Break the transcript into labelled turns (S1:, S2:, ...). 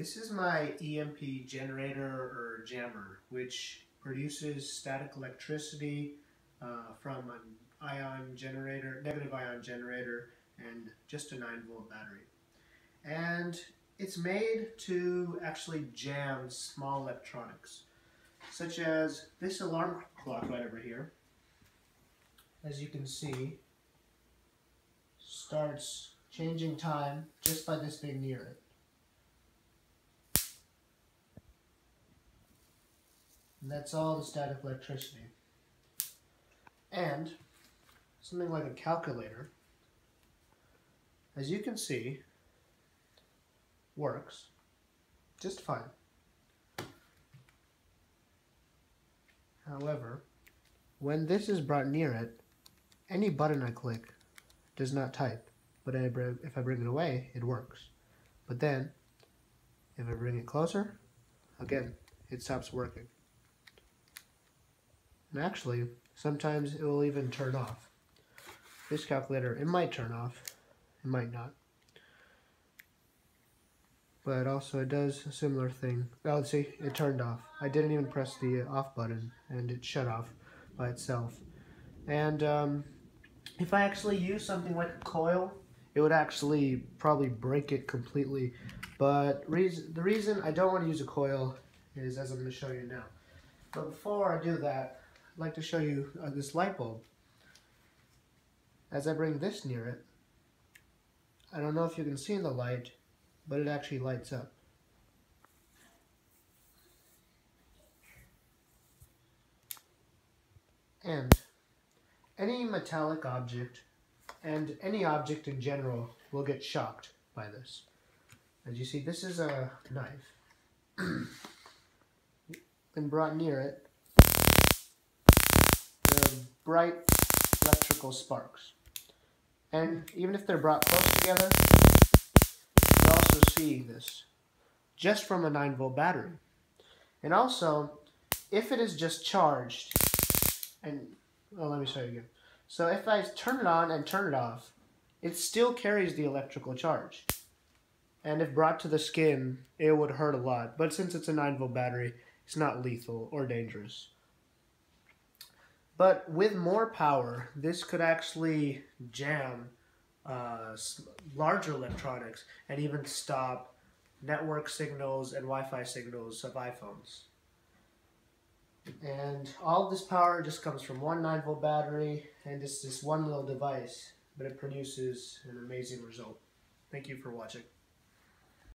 S1: This is my EMP generator or jammer, which produces static electricity uh, from an ion generator, negative ion generator, and just a 9 volt battery. And it's made to actually jam small electronics, such as this alarm clock right over here. As you can see, starts changing time just by this being near it. And that's all the static electricity. And something like a calculator, as you can see, works just fine. However, when this is brought near it, any button I click does not type. But if I bring it away, it works. But then, if I bring it closer, again, it stops working. And actually, sometimes it will even turn off. This calculator, it might turn off, it might not. But also it does a similar thing. Oh, see, it turned off. I didn't even press the off button, and it shut off by itself. And um, if I actually use something like a coil, it would actually probably break it completely. But reason, the reason I don't want to use a coil is as I'm going to show you now. But before I do that, I'd like to show you uh, this light bulb. As I bring this near it, I don't know if you can see the light, but it actually lights up. And any metallic object and any object in general will get shocked by this. As you see, this is a knife. When brought near it, bright electrical sparks. And even if they're brought close together, you can also see this just from a 9 volt battery. And also, if it is just charged, and well, let me show you again. So if I turn it on and turn it off, it still carries the electrical charge. And if brought to the skin, it would hurt a lot. But since it's a 9 volt battery, it's not lethal or dangerous. But with more power, this could actually jam uh, larger electronics and even stop network signals and Wi-Fi signals of iPhones. And all this power just comes from one 9 volt battery and it's this one little device, but it produces an amazing result. Thank you for watching.